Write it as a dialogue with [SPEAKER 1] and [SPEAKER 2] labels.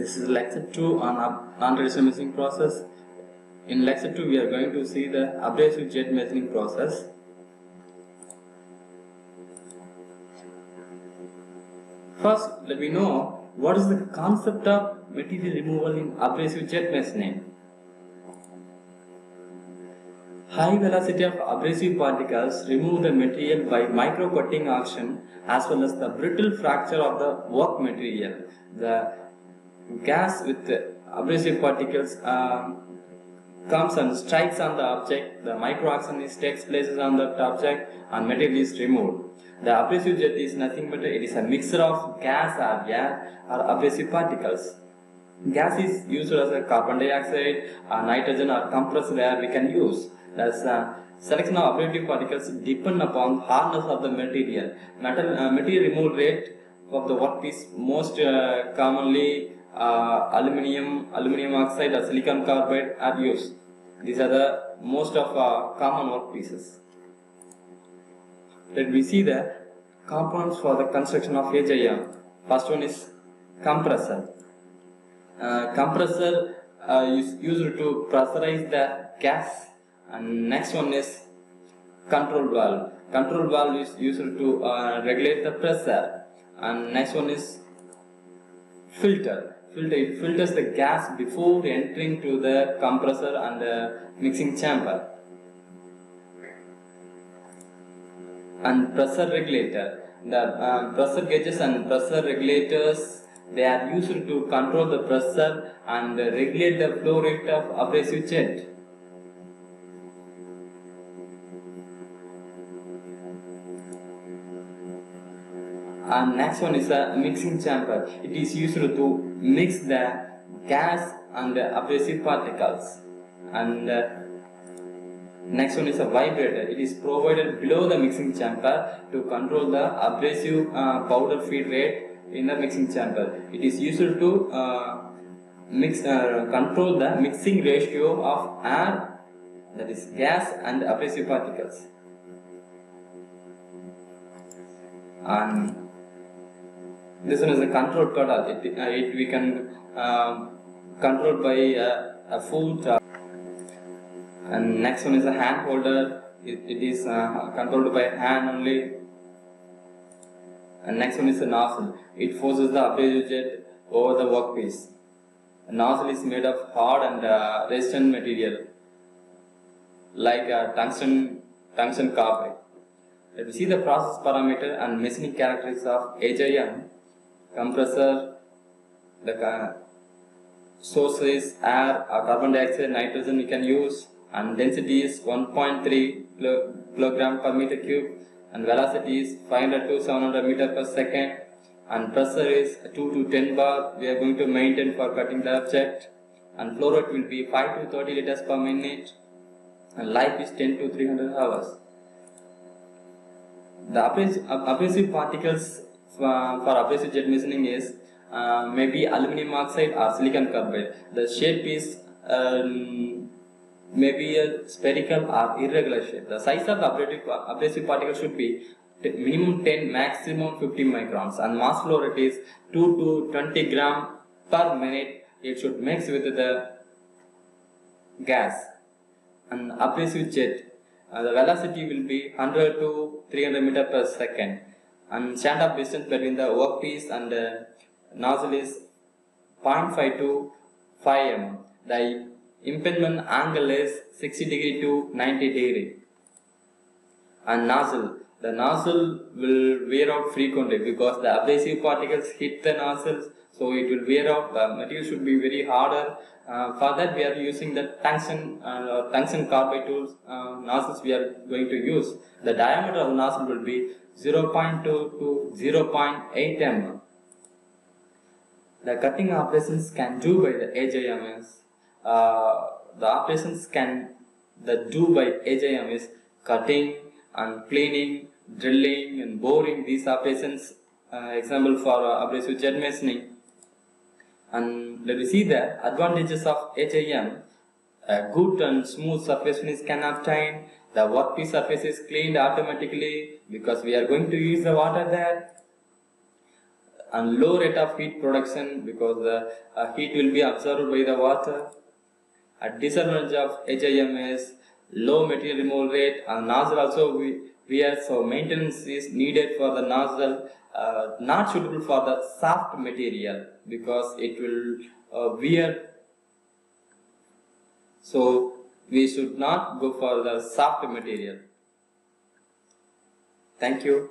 [SPEAKER 1] This is lecture 2 on non-traditional machining process. In lecture 2 we are going to see the abrasive jet machining process. First, let me know what is the concept of material removal in abrasive jet machining. High velocity of abrasive particles remove the material by micro cutting action as well as the brittle fracture of the work material. The gas with abrasive particles uh, comes and strikes on the object, the micro action is takes places on that object and material is removed. The abrasive jet is nothing but it is a mixture of gas or air or abrasive particles. Gas is used as a carbon dioxide, or nitrogen or compressed air we can use. Thus, uh, selection of abrasive particles depend upon hardness of the material. Metal, uh, material removal rate of the workpiece most uh, commonly uh, aluminium, aluminium oxide or silicon carbide are used. These are the most of uh, common workpieces. Let me see the components for the construction of AJM. First one is compressor. Uh, compressor uh, is used to pressurize the gas and next one is control valve. Control valve is used to uh, regulate the pressure and next one is filter. Filter it filters the gas before entering to the compressor and the mixing chamber. and pressure regulator. The uh, pressure gauges and pressure regulators they are used to control the pressure and regulate the flow rate of abrasive jet. And next one is a mixing chamber. It is used to mix the gas and the abrasive particles. And uh, Next one is a vibrator. It is provided below the mixing chamber to control the abrasive uh, powder feed rate in the mixing chamber. It is used to uh, mix uh, control the mixing ratio of air, that is gas and abrasive particles. And this one is a control cutout. It, uh, it we can um, control by a foot and next one is a hand holder. It, it is uh, controlled by hand only. And next one is a nozzle. It forces the abrasive jet over the workpiece. The nozzle is made of hard and uh, resistant material like uh, tungsten tungsten carbide. Let me see the process parameter and machining characteristics of AJM compressor the source is air or uh, carbon dioxide nitrogen we can use and density is 1.3 kilo, kilogram per meter cube and velocity is 500 to 700 meter per second and pressure is 2 to 10 bar we are going to maintain for cutting the object and flow rate will be 5 to 30 liters per minute and life is 10 to 300 hours. The abrasive, uh, abrasive particles for, for abrasive jet machining is uh, maybe aluminum oxide or silicon carbide. The shape is um, maybe a spherical or irregular shape. The size of the abrasive, abrasive particle should be minimum 10, maximum 50 microns and mass flow rate is 2 to 20 gram per minute. It should mix with the gas and abrasive jet. Uh, the velocity will be 100 to 300 meter per second and stand-up distance between the workpiece and the nozzle is 0.5 to 5 mm. The impingement angle is 60 degree to 90 degree and nozzle the nozzle will wear out frequently because the abrasive particles hit the nozzles so it will wear out the material should be very harder uh, for that we are using the tungsten uh, tungsten carbide tools uh, nozzles we are going to use the diameter of the nozzle will be 0.2 to 0.8 mm the cutting operations can do by the AJMS uh, the operations can the do by is cutting and cleaning, drilling and boring these operations. Uh, example for uh, abrasive jet machining. And let me see the advantages of AJM. A good and smooth surface finish can obtain. The workpiece surface is cleaned automatically because we are going to use the water there. and low rate of heat production because the uh, heat will be absorbed by the water. A disadvantage of AJM is low material removal rate and nozzle also we, we are so maintenance is needed for the nozzle uh, not suitable for the soft material because it will uh, wear. So we should not go for the soft material. Thank you